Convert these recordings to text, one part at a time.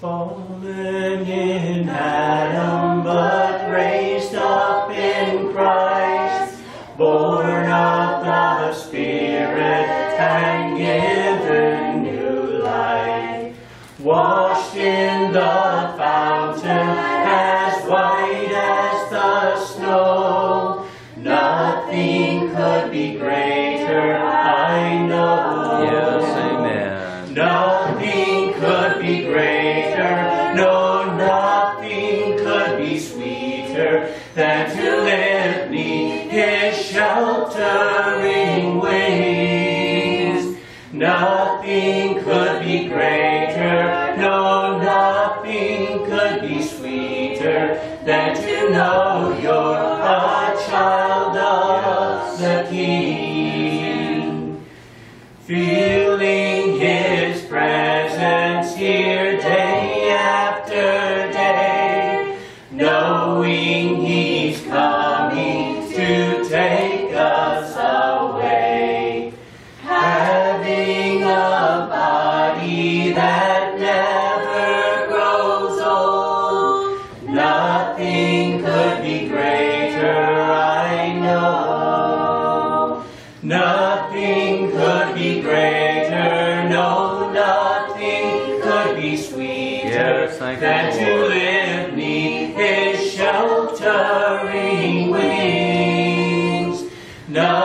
Fallen in Adam, but raised up in Christ, born of the Spirit and given new life, washed in the fountain as white as the snow. Nothing could be greater, greater, no, nothing could be sweeter than to live me his sheltering wings. Nothing could be greater, no, nothing could be sweeter than to know you're a child of the King. Feeling be greater, I know. Nothing could be greater, no, nothing could be sweeter Yes, thank you, than to live neath his sheltering wings. Nothing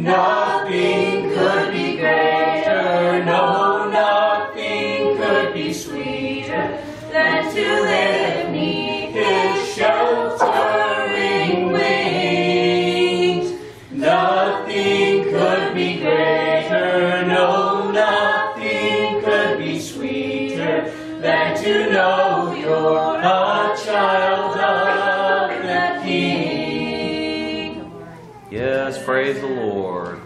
Nothing could be greater, no, nothing could be sweeter than to live neath his sheltering wings. Nothing could be greater, no, nothing could be sweeter than to know you're a child praise the Lord.